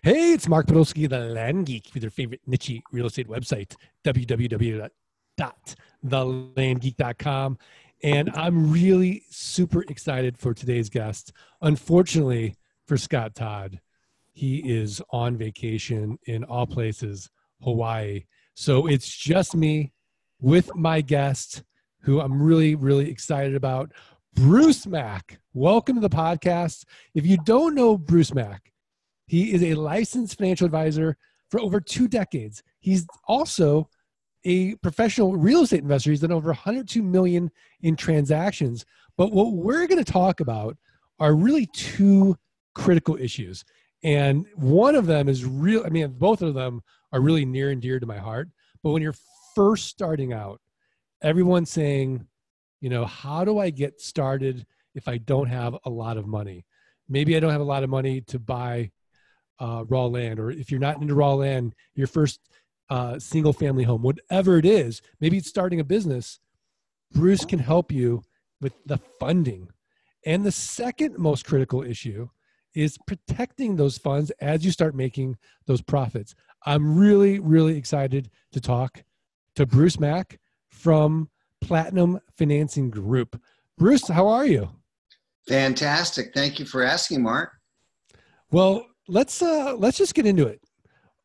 Hey, it's Mark Podolsky, the Land Geek, with your favorite niche real estate website, www.thelandgeek.com. And I'm really super excited for today's guest. Unfortunately for Scott Todd, he is on vacation in all places, Hawaii. So it's just me with my guest, who I'm really, really excited about, Bruce Mack. Welcome to the podcast. If you don't know Bruce Mack, he is a licensed financial advisor for over two decades. He's also a professional real estate investor. He's done over 102 million in transactions. But what we're going to talk about are really two critical issues. And one of them is real, I mean, both of them are really near and dear to my heart. But when you're first starting out, everyone's saying, you know, how do I get started if I don't have a lot of money? Maybe I don't have a lot of money to buy uh, raw land, or if you're not into raw land, your first uh, single family home, whatever it is, maybe it's starting a business. Bruce can help you with the funding. And the second most critical issue is protecting those funds as you start making those profits. I'm really, really excited to talk to Bruce Mack from Platinum Financing Group. Bruce, how are you? Fantastic. Thank you for asking, Mark. Well, let's uh, let's just get into it.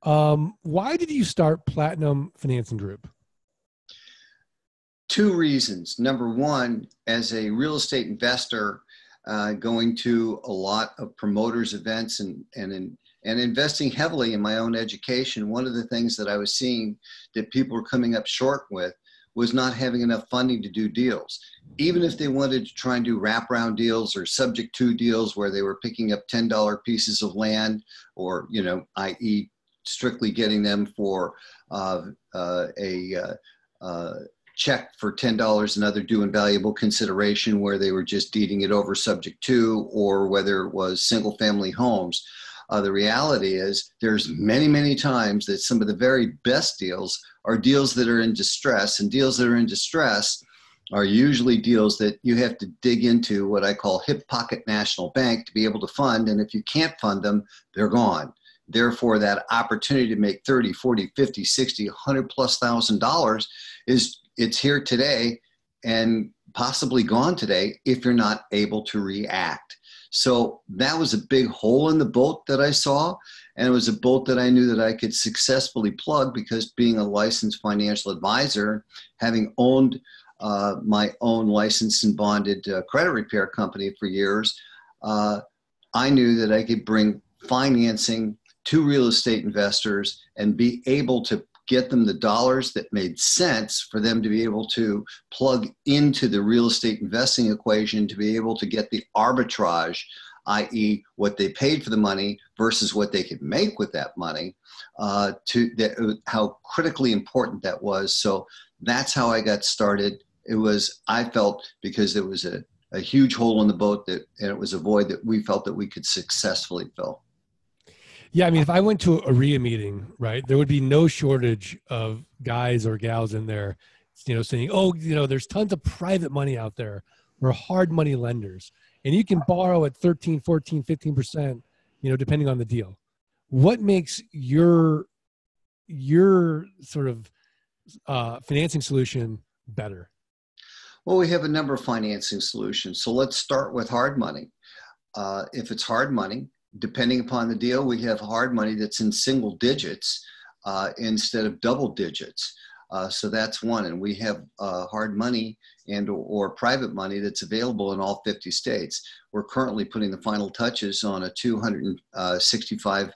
Um, why did you start Platinum Financing Group? Two reasons. Number one, as a real estate investor, uh, going to a lot of promoters events and and in, and investing heavily in my own education. One of the things that I was seeing that people were coming up short with was not having enough funding to do deals. Even if they wanted to try and do wraparound deals or subject to deals where they were picking up $10 pieces of land or, you know, i.e., strictly getting them for uh, uh, a uh, uh check for $10 and other due and valuable consideration where they were just deeding it over subject to or whether it was single family homes. Uh, the reality is there's many, many times that some of the very best deals are deals that are in distress, and deals that are in distress are usually deals that you have to dig into what I call hip pocket national bank to be able to fund. And if you can't fund them, they're gone. Therefore, that opportunity to make 30, 40, 50, 60, 100 plus thousand dollars is it's here today and possibly gone today if you're not able to react. So that was a big hole in the boat that I saw. And it was a bolt that I knew that I could successfully plug because being a licensed financial advisor, having owned uh, my own licensed and bonded uh, credit repair company for years, uh, I knew that I could bring financing to real estate investors and be able to get them the dollars that made sense for them to be able to plug into the real estate investing equation to be able to get the arbitrage i.e., what they paid for the money versus what they could make with that money, uh, to that, how critically important that was. So that's how I got started. It was, I felt, because there was a, a huge hole in the boat that, and it was a void that we felt that we could successfully fill. Yeah, I mean, if I went to a REIA meeting, right, there would be no shortage of guys or gals in there, you know, saying, "Oh, you know, there's tons of private money out there. We're hard money lenders, and you can borrow at 13, 14, 15 percent, you know, depending on the deal." What makes your your sort of uh, financing solution better? Well, we have a number of financing solutions. So let's start with hard money. Uh, if it's hard money, depending upon the deal, we have hard money that's in single digits uh, instead of double digits. Uh, so that's one, and we have uh, hard money and or, private money that's available in all 50 states. We're currently putting the final touches on a 265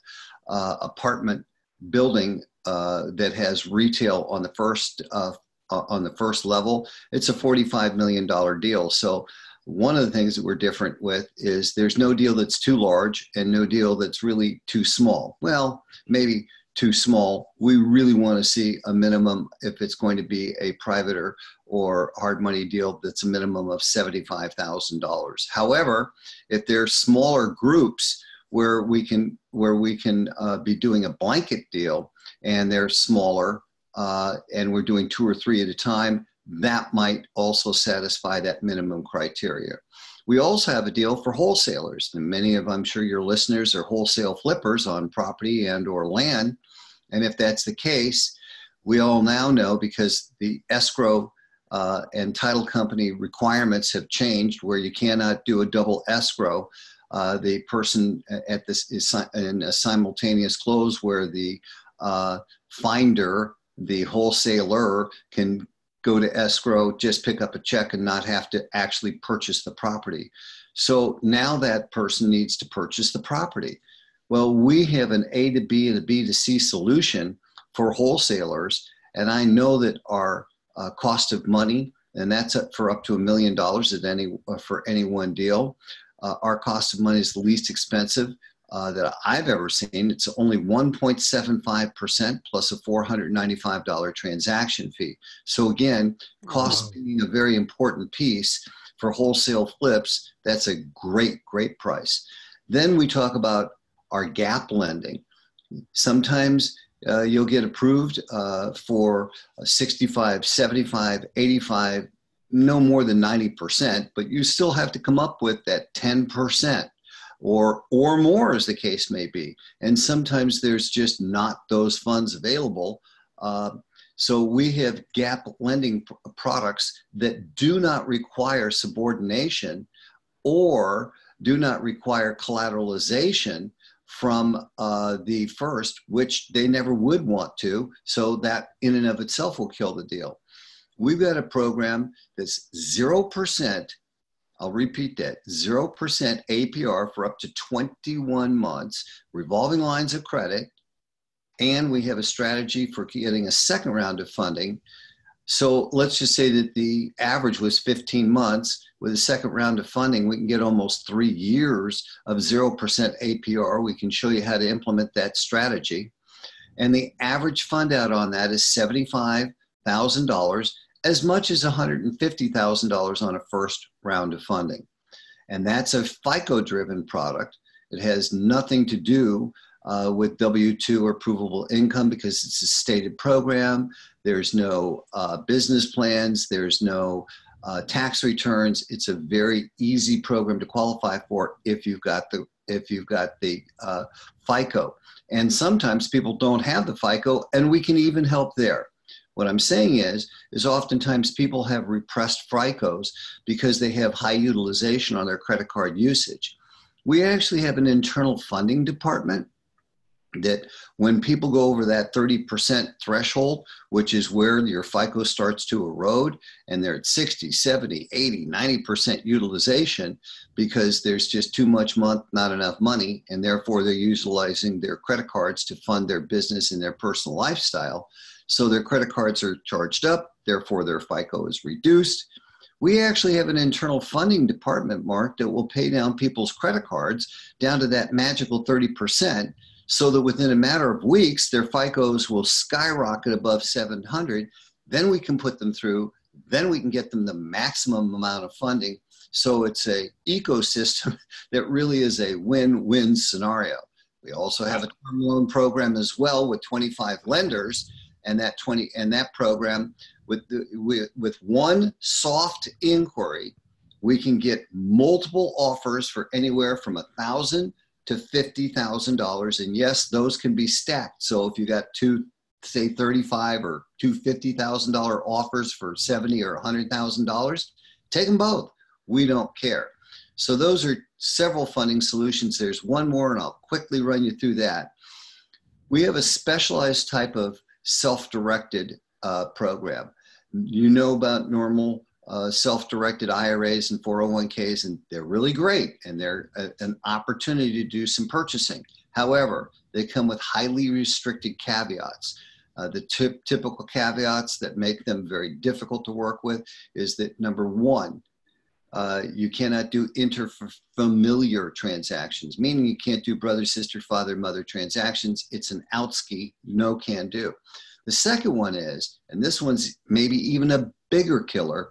uh, apartment building uh, that has retail on the first uh, on the first level. It's a 45 million dollar deal. So one of the things that we're different with is there's no deal that's too large and no deal that's really too small. Well, maybe too small. We really want to see a minimum if it's going to be a private or, or hard money deal that's a minimum of $75,000. However, if they're smaller groups where we can where we can uh, be doing a blanket deal and they're smaller uh, and we're doing two or three at a time, that might also satisfy that minimum criteria. We also have a deal for wholesalers, and many of I'm sure your listeners are wholesale flippers on property and or land. And if that's the case, we all now know because the escrow uh, and title company requirements have changed where you cannot do a double escrow. Uh, the person at this is in a simultaneous close where the uh, finder, the wholesaler, can go to escrow, just pick up a check and not have to actually purchase the property. So now that person needs to purchase the property. Well, we have an A to B and a B to C solution for wholesalers. And I know that our uh, cost of money, and that's up for up to a million dollars at any uh, for any one deal. Uh, our cost of money is the least expensive uh, that I've ever seen. It's only 1.75% plus a $495 transaction fee. So, again, cost wow. being a very important piece for wholesale flips, that's a great, great price. Then we talk about our gap lending. Sometimes uh, you'll get approved uh, for 65, 75, 85, no more than 90%, but you still have to come up with that 10% or or more as the case may be and sometimes there's just not those funds available uh, so we have gap lending products that do not require subordination or do not require collateralization from uh, the first, which they never would want to. So that in and of itself will kill the deal. We've got a program that's 0% I'll repeat that 0% APR for up to 21 months, revolving lines of credit, and we have a strategy for getting a second round of funding. So let's just say that the average was 15 months. With a second round of funding, we can get almost three years of 0% APR. We can show you how to implement that strategy. And the average fund out on that is $75,000 as much as $150,000 on a first round of funding. And that's a FICO driven product. It has nothing to do uh, with W 2 or provable income because it's a stated program. There's no uh, business plans, there's no uh, tax returns. It's a very easy program to qualify for if you've got the if you've got the uh, FICO. And sometimes people don't have the FICO, and we can even help there. What I'm saying is, is oftentimes people have repressed FICOs because they have high utilization on their credit card usage. We actually have an internal funding department that when people go over that 30% threshold, which is where your FICO starts to erode, and they're at 60, 70, 80, 90% utilization because there's just too much month, not enough money, and therefore they're utilizing their credit cards to fund their business and their personal lifestyle. So their credit cards are charged up, therefore their FICO is reduced. We actually have an internal funding department, Mark, that will pay down people's credit cards down to that magical 30% so that within a matter of weeks, their FICOs will skyrocket above 700. Then we can put them through, then we can get them the maximum amount of funding. So it's a ecosystem that really is a win-win scenario. We also have a term loan program as well with 25 lenders and that 20 and that program with with, with one soft inquiry we can get multiple offers for anywhere from a thousand to fifty thousand dollars and yes those can be stacked. So if you got two say 35 or two fifty thousand dollar offers for 70 or a hundred thousand dollars take them both. We don't care. So those are several funding solutions. There's one more and i'll quickly run you through that. We have a specialized type of self-directed uh, program. You know about normal uh, self-directed IRAs and 401ks, and they're really great, and they're a, an opportunity to do some purchasing. However, they come with highly restricted caveats. Uh, the t- typical caveats that make them very difficult to work with is that number one, uh, you cannot do interfamiliar transactions, meaning you can't do brother, sister, father, mother transactions. It's an outski, no can do. The second one is, and this one's maybe even a bigger killer,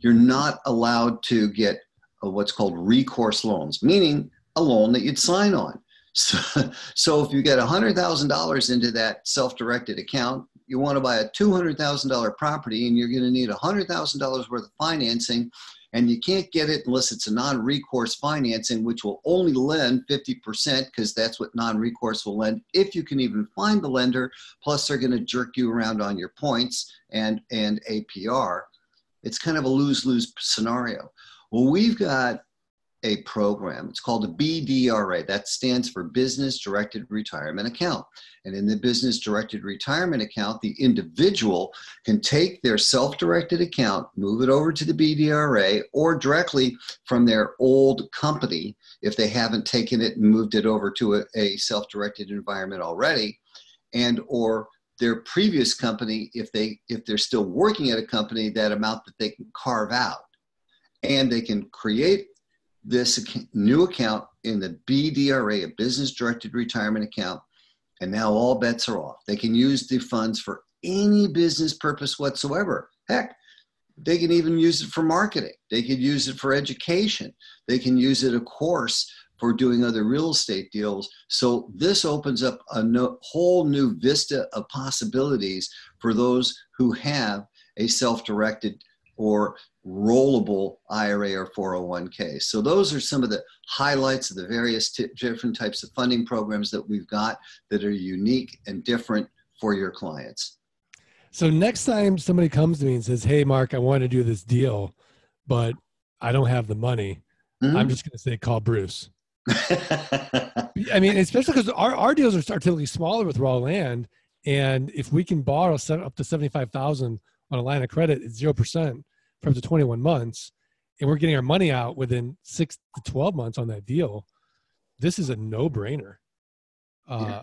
you're not allowed to get uh, what's called recourse loans, meaning a loan that you'd sign on. So, so if you get $100,000 into that self directed account, you want to buy a $200,000 property and you're going to need $100,000 worth of financing and you can't get it unless it's a non-recourse financing which will only lend 50% because that's what non-recourse will lend if you can even find the lender. Plus they're going to jerk you around on your points and and apr it's kind of a lose-lose scenario. Well we've got a program. It's called a BDRA. That stands for Business Directed Retirement Account. And in the Business Directed Retirement Account, the individual can take their self directed account, move it over to the BDRA, or directly from their old company if they haven't taken it and moved it over to a, a self directed environment already, and or their previous company if they if they're still working at a company that amount that they can carve out and they can create this new account in the BDRA, a business directed retirement account, and now all bets are off. They can use the funds for any business purpose whatsoever. Heck, they can even use it for marketing. They could use it for education. They can use it, of course, for doing other real estate deals. So this opens up a no, whole new vista of possibilities for those who have a self-directed or rollable IRA or 401k. So those are some of the highlights of the various different types of funding programs that we've got that are unique and different for your clients. So next time somebody comes to me and says, "Hey Mark, I want to do this deal, but I don't have the money." Mm-hmm. I'm just going to say call Bruce. I mean, especially because our, our deals are, are typically smaller with raw land, and if we can borrow up to seventy five thousand on a line of credit, it's zero percent for up to 21 months and we're getting our money out within six to 12 months on that deal this is a no-brainer. Uh, yeah.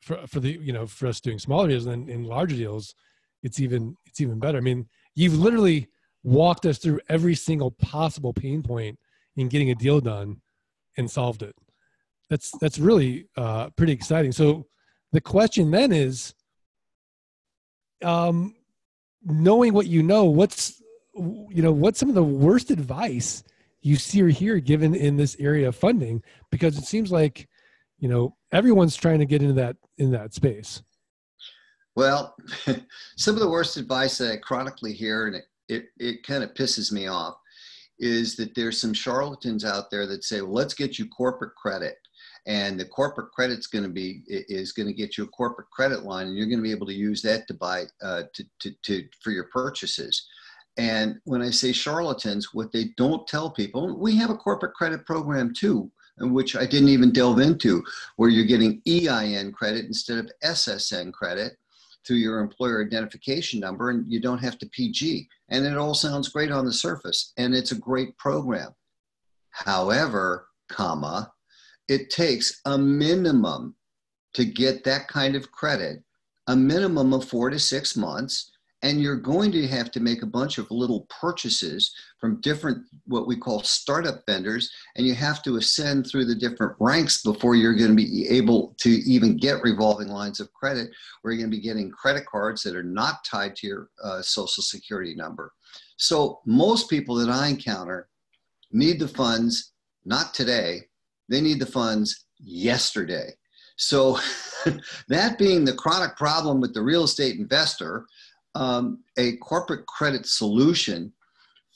for, for the you know for us doing smaller deals and in larger deals it's even it's even better. I mean you've literally walked us through every single possible pain point in getting a deal done and solved it. That's that's really uh, pretty exciting. So the question then is um knowing what you know what's you know, what's some of the worst advice you see or hear given in this area of funding? Because it seems like, you know, everyone's trying to get into that in that space. Well, some of the worst advice that I chronically hear, and it, it, it kind of pisses me off, is that there's some charlatans out there that say, well, let's get you corporate credit. And the corporate credit's going to be is going to get you a corporate credit line, and you're going to be able to use that to buy uh, to, to, to for your purchases. And when I say charlatans, what they don't tell people, we have a corporate credit program too, which I didn't even delve into, where you're getting EIN credit instead of SSN credit through your employer identification number, and you don't have to PG. And it all sounds great on the surface, and it's a great program. However, comma, it takes a minimum to get that kind of credit, a minimum of four to six months and you're going to have to make a bunch of little purchases from different what we call startup vendors and you have to ascend through the different ranks before you're going to be able to even get revolving lines of credit where you're going to be getting credit cards that are not tied to your uh, social security number. So most people that i encounter need the funds not today they need the funds yesterday so that being the chronic problem with the real estate investor um, a corporate credit solution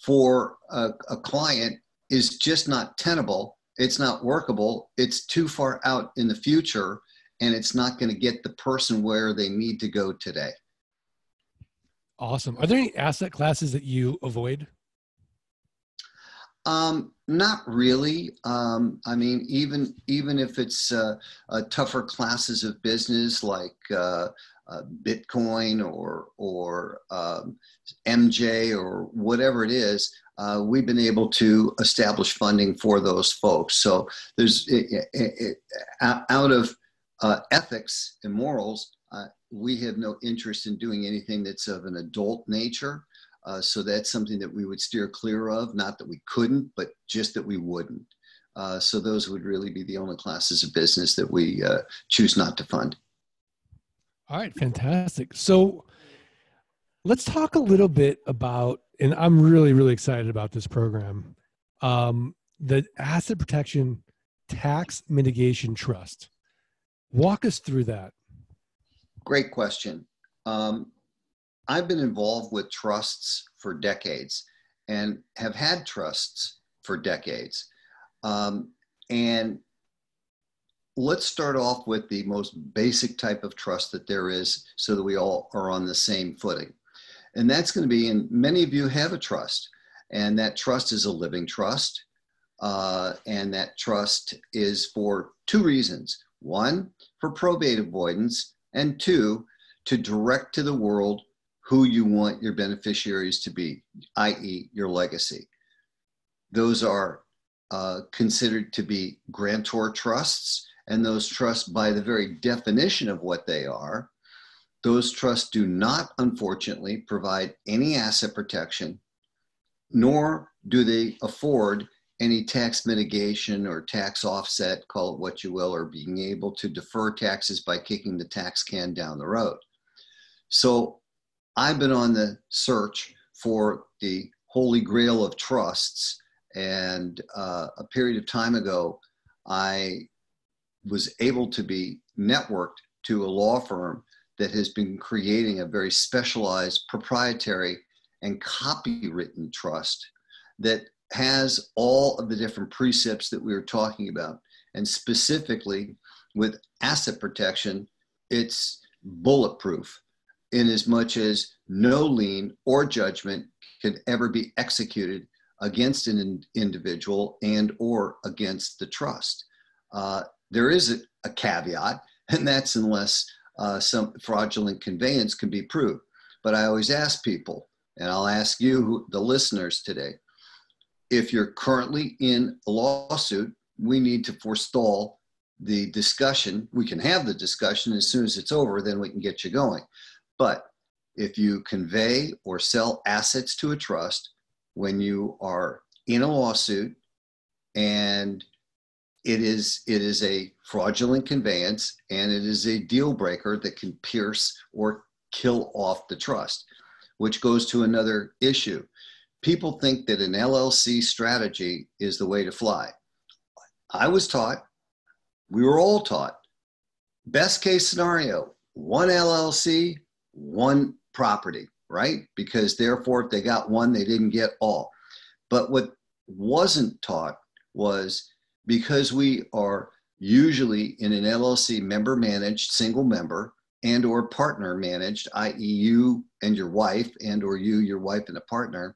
for a, a client is just not tenable. It's not workable. It's too far out in the future, and it's not going to get the person where they need to go today. Awesome. Are there any asset classes that you avoid? Um, not really. Um, I mean, even even if it's uh, uh, tougher classes of business like uh, uh, Bitcoin or or um, MJ or whatever it is, uh, we've been able to establish funding for those folks. So there's it, it, it, out of uh, ethics and morals, we have no interest in doing anything that's of an adult nature. Uh, so that's something that we would steer clear of. Not that we couldn't, but just that we wouldn't. Uh, so those would really be the only classes of business that we choose not to fund. All right, fantastic. So let's talk a little bit about, and I'm really, really excited about this program, um, the Asset Protection Tax Mitigation Trust. Walk us through that. Great question. Um, I've been involved with trusts for decades, and have had trusts for decades. Um, and let's start off with the most basic type of trust that there is so that we all are on the same footing. And that's going to be, and many of you have a trust, and that trust is a living trust. Uh, and that trust is for two reasons one, for probate avoidance, and two, to direct to the world who you want your beneficiaries to be, i.e., your legacy. Those are uh, considered to be grantor trusts, and those trusts, by the very definition of what they are, those trusts do not, unfortunately, provide any asset protection, nor do they afford any tax mitigation or tax offset, call it what you will, or being able to defer taxes by kicking the tax can down the road. So I've been on the search for the holy grail of trusts. And uh, a period of time ago, I was able to be networked to a law firm that has been creating a very specialized proprietary and copywritten trust that has all of the different precepts that we were talking about. And specifically with asset protection, it's bulletproof in as much as no lien or judgment can ever be executed against an in- individual and or against the trust. Uh, there is a, a, caveat, and that's unless uh, some fraudulent conveyance can be proved. But I always ask people, and I'll ask you, who, the listeners today, if you're currently in a lawsuit, we need to forestall the discussion. We can have the discussion as soon as it's over, then we can get you going. But if you convey or sell assets to a trust when you are in a lawsuit and it is it is a fraudulent conveyance and it is a deal breaker that can pierce or kill off the trust which goes to another issue. People think that an llc strategy is the way to fly. I was taught we were all taught best case scenario one llc one property, right? Because therefore, if they got one, they didn't get all. But what wasn't taught was because we are usually in an LLC member managed single member and or partner managed i.e. you and your wife and or you your wife and a partner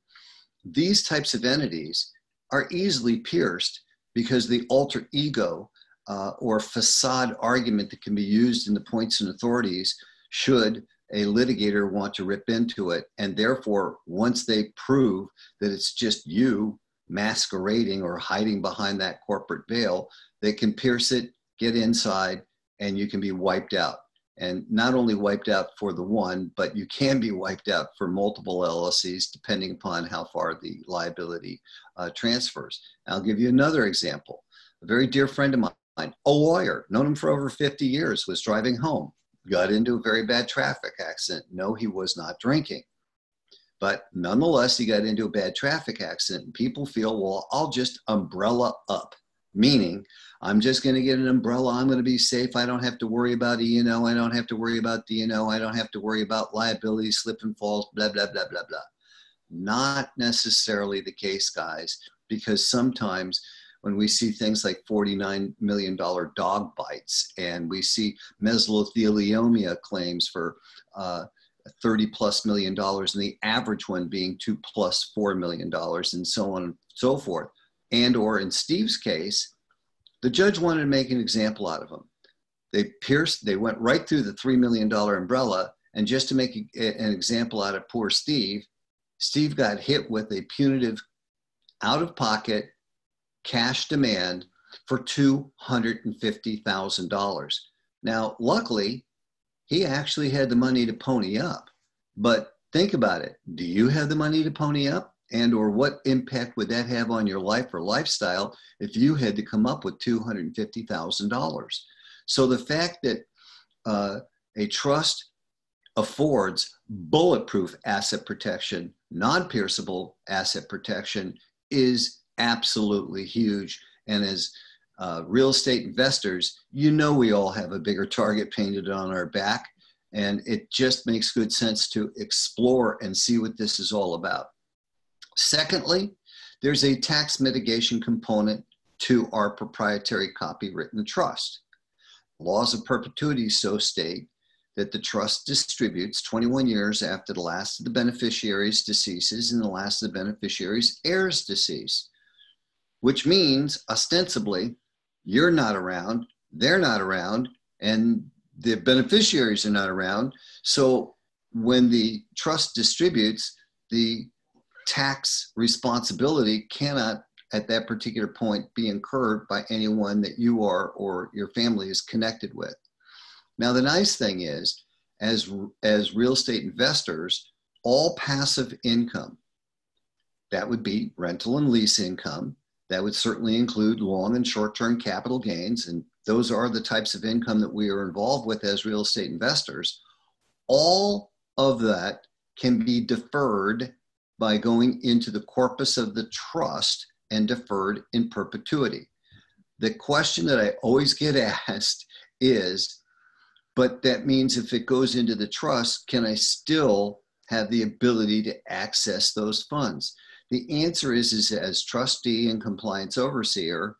these types of entities are easily pierced because the alter ego uh, or facade argument that can be used in the points and authorities should a litigator want to rip into it. And therefore, once they prove that it's just you masquerading or hiding behind that corporate veil, they can pierce it, get inside, and you can be wiped out. And not only wiped out for the one, but you can be wiped out for multiple LLCs depending upon how far the liability uh, transfers. I'll give you another example. A very dear friend of mine, a lawyer, known him for over 50 years, was driving home got into a very bad traffic accident. No, he was not drinking. But nonetheless, he got into a bad traffic accident. And people feel, well, I'll just umbrella up, meaning I'm just going to get an umbrella. I'm going to be safe. I don't have to worry about E&O. I don't have to worry about D&O. I don't have to worry about liability, slip and falls, blah, blah, blah, blah, blah. Not necessarily the case, guys, because sometimes when we see things like $49 million dog bites and we see mesothelioma claims for uh, 30 plus million dollars and the average one being two plus four million dollars and so on and so forth. And or in steve's case the judge wanted to make an example out of him they pierced they went right through the $3 million umbrella and just to make a, an example out of poor steve steve got hit with a punitive out of pocket cash demand for $250,000. Now, luckily, he actually had the money to pony up. But think about it. Do you have the money to pony up? And or what impact would that have on your life or lifestyle if you had to come up with $250,000? So the fact that uh, a trust affords bulletproof asset protection, non-pierceable asset protection is absolutely huge. And as uh, real estate investors, you know we all have a bigger target painted on our back. And it just makes good sense to explore and see what this is all about. Secondly, there's a tax mitigation component to our proprietary copywritten trust. Laws of perpetuity so state that the trust distributes 21 years after the last of the beneficiaries deceases and the last of the beneficiaries' heirs decease, which means ostensibly you're not around, they're not around, and the beneficiaries are not around. So when the trust distributes, the tax responsibility cannot at that particular point be incurred by anyone that you are or your family is connected with. Now, the nice thing is, as, as real estate investors, all passive income, that would be rental and lease income, that would certainly include long and short term capital gains. And those are the types of income that we are involved with as real estate investors. All of that can be deferred by going into the corpus of the trust and deferred in perpetuity. The question that I always get asked is but that means if it goes into the trust, can I still have the ability to access those funds? The answer is, is as trustee and compliance overseer,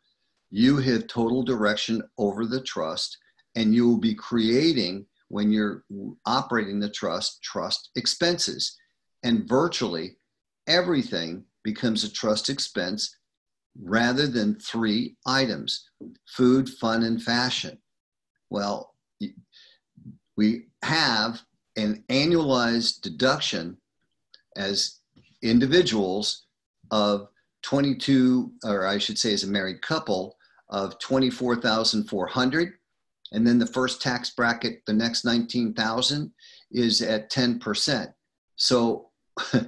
you have total direction over the trust and you will be creating when you're operating the trust trust expenses. And virtually everything becomes a trust expense rather than three items food fun and fashion. Well we have an annualized deduction as individuals of 22 or i should say as a married couple of 24400 and then the first tax bracket the next 19000 is at 10% so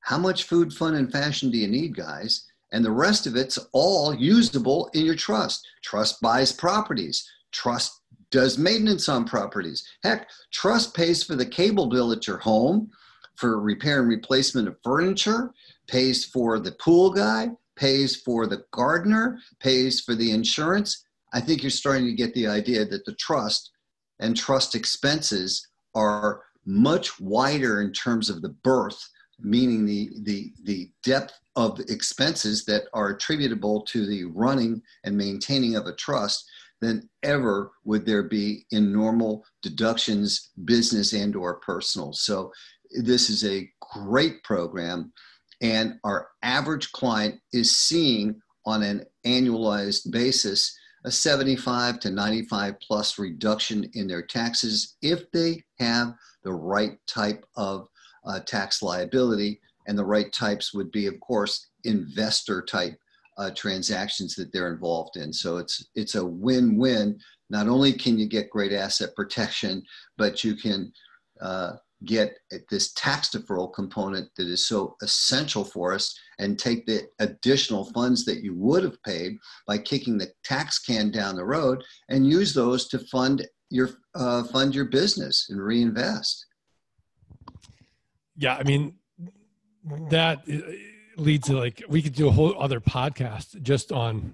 how much food fun and fashion do you need guys? And the rest of it's all usable in your trust. Trust buys properties. Trust does maintenance on properties. Heck, trust pays for the cable bill at your home, for repair and replacement of furniture, pays for the pool guy, pays for the gardener, pays for the insurance. I think you're starting to get the idea that the trust and trust expenses are much wider in terms of the birth, meaning the, the, the depth of expenses that are attributable to the running and maintaining of a trust than ever would there be in normal deductions, business and or personal. So this is a great program and our average client is seeing on an annualized basis a 75 to 95 plus reduction in their taxes if they have the right type of uh, tax liability and the right types would be of course investor type uh, transactions that they're involved in. So it's it's a win-win. Not only can you get great asset protection, but you can uh, get this tax deferral component that is so essential for us and take the additional funds that you would have paid by kicking the tax can down the road and use those to fund your uh, fund your business and reinvest. Yeah, I mean that leads to like we could do a whole other podcast just on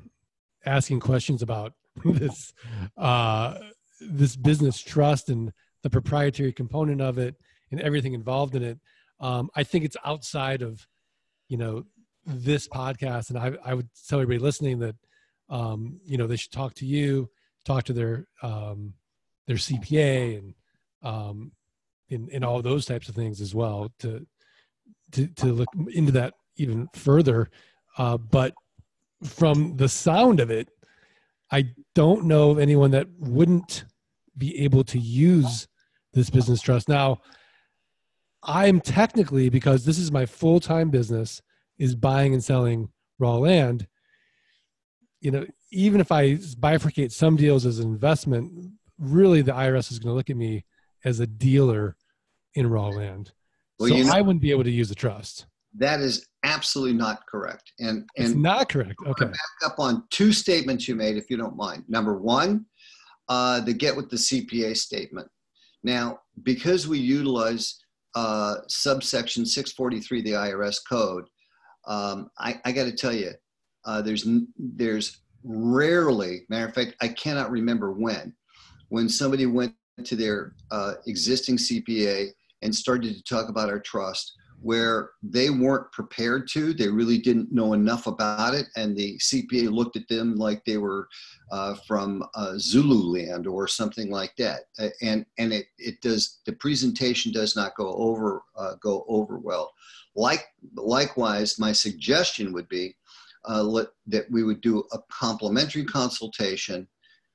asking questions about this uh, this business trust and the proprietary component of it and everything involved in it. Um, I think it's outside of you know this podcast, and I, I would tell everybody listening that um, you know they should talk to you, talk to their um, their CPA, and um, in in all those types of things as well to to to look into that even further. Uh, but from the sound of it, I don't know of anyone that wouldn't be able to use this business trust. Now, I'm technically, because this is my full time business, is buying and selling raw land. You know, even if I bifurcate some deals as an investment, really the IRS is going to look at me as a dealer in raw land. Well, so you know, I wouldn't be able to use the trust. That is absolutely not correct. And and it's not correct. Okay. Back up on two statements you made, if you don't mind. Number one, uh, the get with the CPA statement. Now, because we utilize uh, subsection 643 of the IRS code, um, I, I got to tell you, uh, there's there's rarely, matter of fact, I cannot remember when, when somebody went to their uh, existing CPA and started to talk about our trust where they weren't prepared to. They really didn't know enough about it, and the CPA looked at them like they were uh, from uh, Zululand or something like that. And and it it does the presentation does not go over uh, go over well. Like likewise, my suggestion would be uh, let, that we would do a complimentary consultation,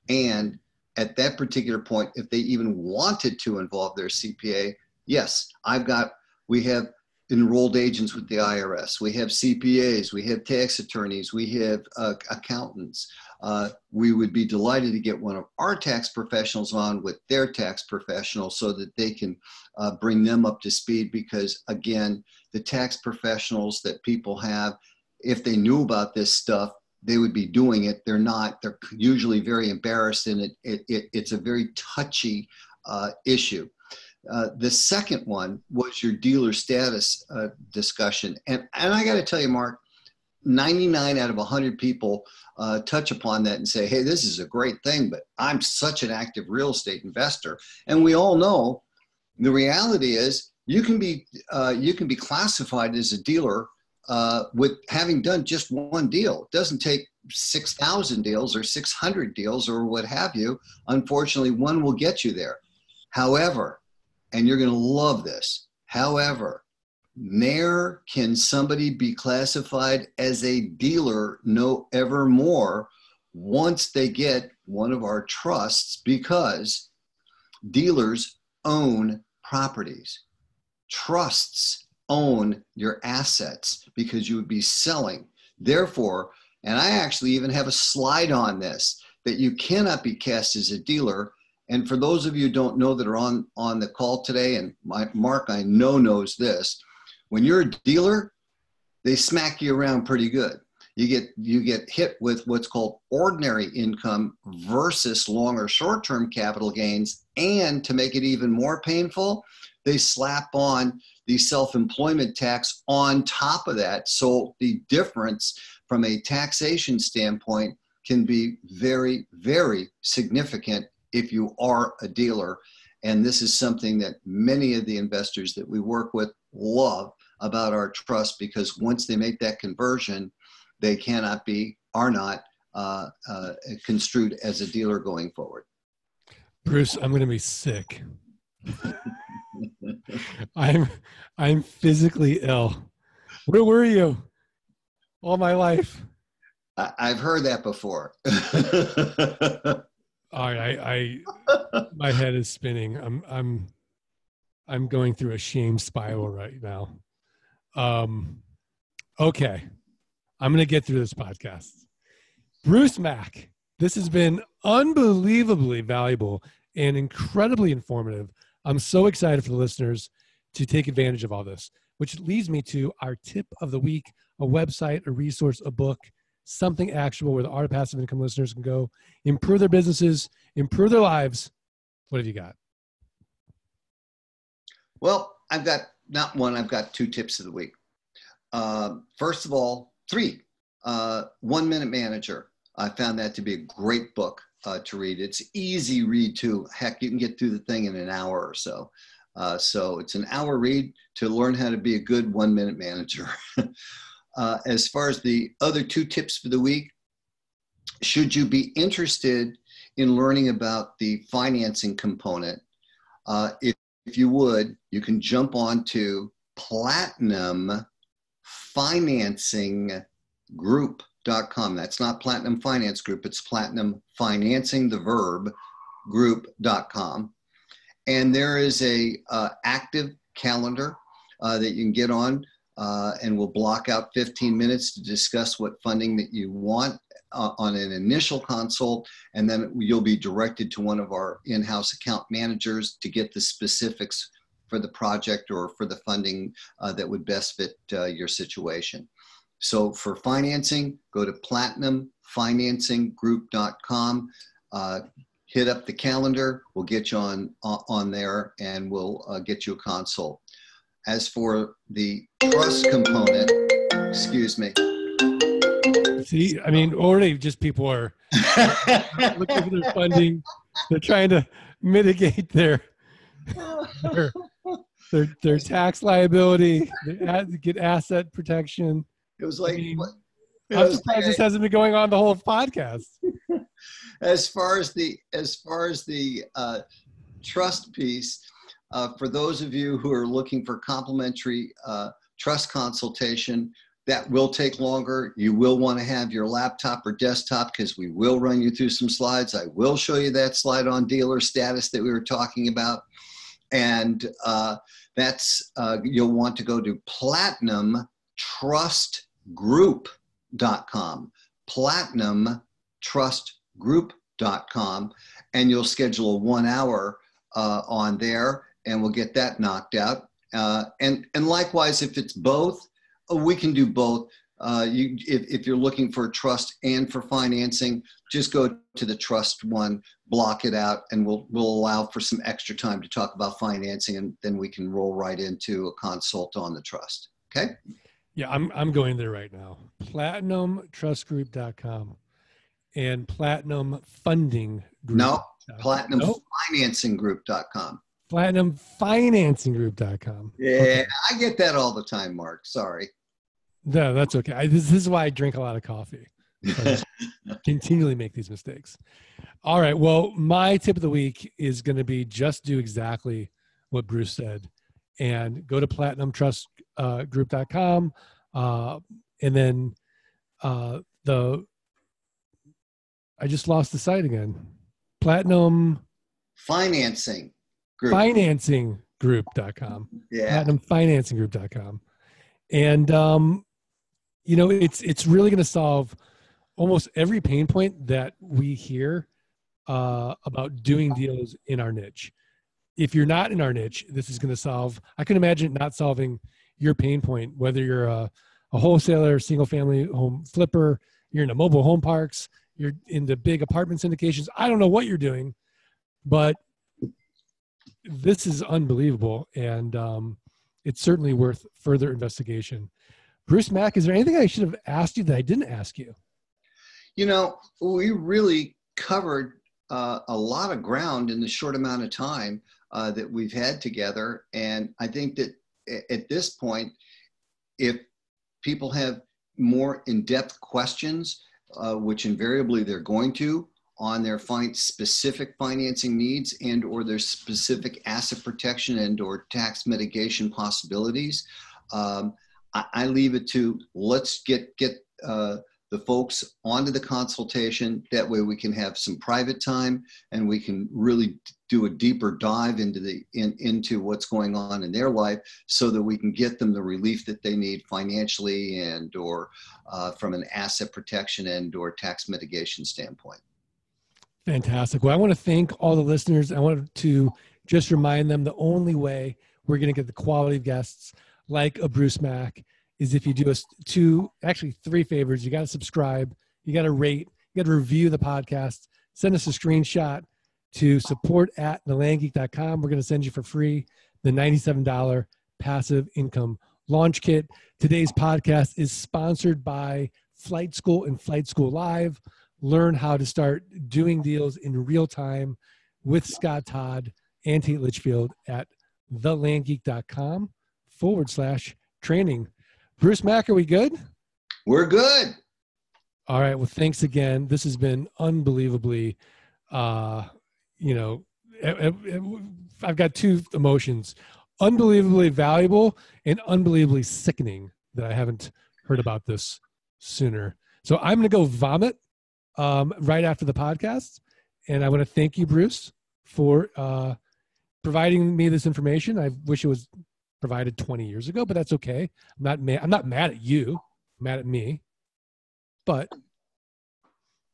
and at that particular point, if they even wanted to involve their CPA, yes, I've got we have enrolled agents with the IRS. We have CPAs, we have tax attorneys, we have uh, accountants. Uh, we would be delighted to get one of our tax professionals on with their tax professional so that they can uh, bring them up to speed because, again, the tax professionals that people have, if they knew about this stuff, they would be doing it. They're not. They're usually very embarrassed, and it, it, it it's a very touchy uh, issue. Uh, the second one was your dealer status uh, discussion. And, and I got to tell you, Mark, 99 out of 100 people uh, touch upon that and say, hey, this is a great thing, but I'm such an active real estate investor. And we all know the reality is you can be, uh, you can be classified as a dealer uh, with having done just one deal. It doesn't take 6,000 deals or 600 deals or what have you. Unfortunately, one will get you there. However, and you're going to love this. However, nor can somebody be classified as a dealer no ever more once they get one of our trusts because dealers own properties. Trusts own your assets because you would be selling. Therefore, and I actually even have a slide on this that you cannot be cast as a dealer and for those of you don't know that are on, on the call today, and my, Mark, I know knows this, when you're a dealer, they smack you around pretty good. You get you get hit with what's called ordinary income versus long or short-term capital gains, and to make it even more painful, they slap on the self-employment tax on top of that. So the difference from a taxation standpoint can be very, very significant if you are a dealer. And this is something that many of the investors that we work with love about our trust because once they make that conversion, they cannot be, are not uh, uh, construed as a dealer going forward. Bruce, I'm going to be sick. I'm I'm physically ill. Where were you all my life? I've heard that before. I, I, my head is spinning. I'm, I'm, I'm going through a shame spiral right now. Um, okay, I'm gonna get through this podcast. Bruce Mack, this has been unbelievably valuable and incredibly informative. I'm so excited for the listeners to take advantage of all this, which leads me to our tip of the week: a website, a resource, a book something actionable where the art of passive income listeners can go improve their businesses, improve their lives. What have you got? Well, I've got not one, I've got two tips of the week. Uh, first of all, three. Uh, one Minute Manager. I found that to be a great book uh, to read. It's easy read too. Heck, you can get through the thing in an hour or so. Uh, so it's an hour read to learn how to be a good one minute manager. Uh, as far as the other two tips for the week, should you be interested in learning about the financing component, uh, if, if you would, you can jump on to Platinum Financing Group.com. That's not Platinum Finance Group, it's Platinum Financing the Verb Group.com. And there is a uh, active calendar uh, that you can get on uh, and we'll block out 15 minutes to discuss what funding that you want uh, on an initial consult, and then you'll be directed to one of our in-house account managers to get the specifics for the project or for the funding uh, that would best fit uh, your situation. So for financing, go to platinumfinancinggroup.com. Uh, hit up the calendar. We'll get you on on there, and we'll uh, get you a consult. As for the trust component, excuse me. See, I mean, already just people are looking for their funding. They're trying to mitigate their, their their their tax liability, get asset protection. It was like. I mean, I'm surprised this hasn't been going on the whole podcast. as far as the as far as the uh, trust piece, uh, for those of you who are looking for complimentary uh, trust consultation, that will take longer. You will want to have your laptop or desktop because we will run you through some slides. I will show you that slide on dealer status that we were talking about. And uh, that's, uh, you'll want to go to platinumtrustgroup.com. Platinumtrustgroup.com. And you'll schedule a one hour uh, on there and we'll get that knocked out. Uh, and, and likewise, if it's both, oh, we can do both. Uh, you, if, if you're looking for trust and for financing, just go to the trust one, block it out, and we'll, we'll allow for some extra time to talk about financing, and then we can roll right into a consult on the trust. Okay? Yeah, I'm, I'm going there right now. PlatinumTrustGroup.com and Platinum Funding Group. No, PlatinumFinancingGroup.com platinumfinancing.group.com. Yeah. I get that all the time, Mark. Sorry. No, that's okay. I, this, this, is why I drink a lot of coffee. continually make these mistakes. All right. Well, my tip of the week is going to be just do exactly what Bruce said and go to platinumtrustgroup.com uh, uh, and then uh, the I just lost the site again. Platinum financing Group. Financinggroup.com. Yeah. Platinumfinancing.group.com. And um, you know, it's it's really going to solve almost every pain point that we hear uh, about doing deals in our niche. If you're not in our niche, this is going to solve. I can imagine not solving your pain point, whether you're a, a wholesaler, single family home flipper, you're in into mobile home parks, you're into big apartment syndications. I don't know what you're doing, but this is unbelievable, and um, it's certainly worth further investigation. Bruce Mack, is there anything I should have asked you that I didn't ask you? You know, we really covered uh, a lot of ground in the short amount of time uh, that we've had together, and I think that at this point, if people have more in-depth questions, uh, which invariably they're going to, on their fin- specific financing needs and or their specific asset protection and or tax mitigation possibilities. Um, I, I, leave it to let's get get uh, the folks onto the consultation. That way we can have some private time and we can really do a deeper dive into the in, into what's going on in their life so that we can get them the relief that they need financially and or uh, from an asset protection and or tax mitigation standpoint. Fantastic. Well, I want to thank all the listeners. I want to just remind them the only way we're going to get the quality of guests like a Bruce Mack is if you do us two, actually three favors. You got to subscribe, you got to rate, you got to review the podcast, send us a screenshot to support at thelandgeek.com. We're going to send you for free the $97 passive income launch kit. Today's podcast is sponsored by Flight School and Flight School Live learn how to start doing deals in real time with Scott Todd and Tate Litchfield at thelandgeek.com forward slash training. Bruce Mack, are we good? We're good. All right. Well, thanks again. This has been unbelievably, uh, you know, I've got two emotions unbelievably valuable and unbelievably sickening that I haven't heard about this sooner. So I'm going to go vomit um, right after the podcast. And I want to thank you, Bruce, for uh, providing me this information. I wish it was provided 20 years ago, but that's okay. I'm not mad. I'm not mad at you. I'm mad at me, but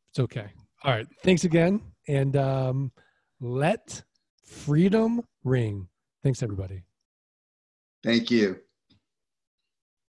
it's okay. All right. Thanks again. And um, let freedom ring. Thanks, everybody. Thank you.